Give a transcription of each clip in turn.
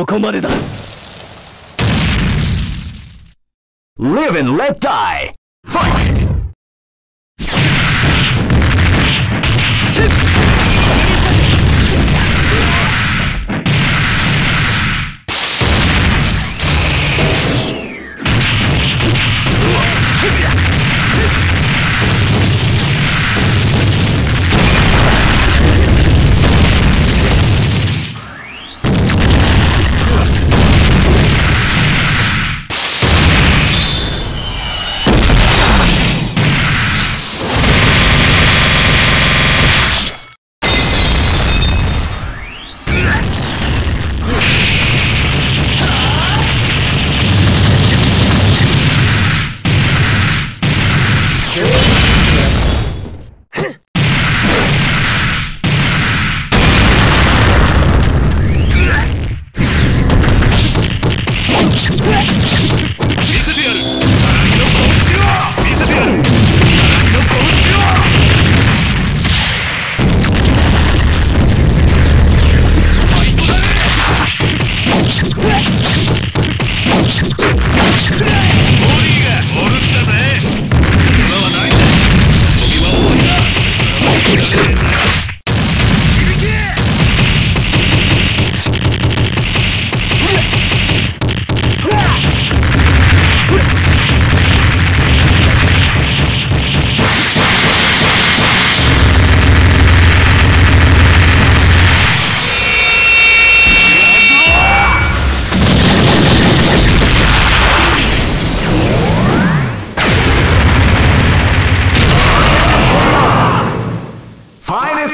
ここまでだ Live and let die! Fight!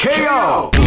KO!